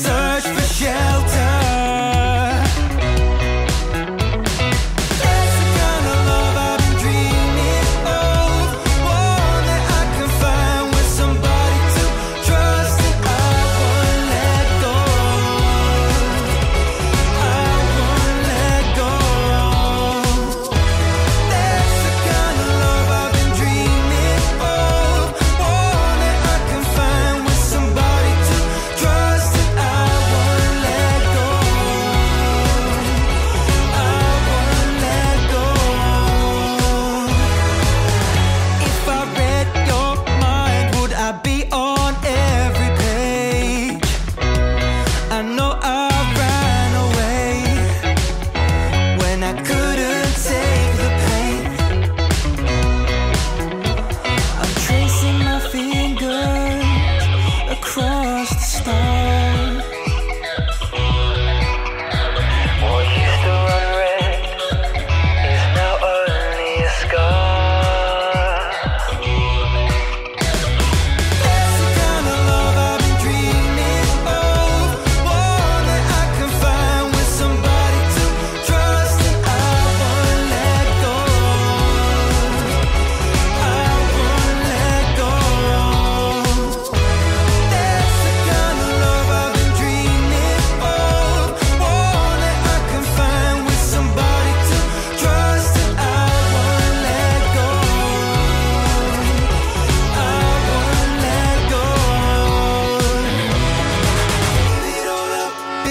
search for shelter.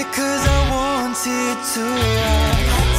because I wanted to.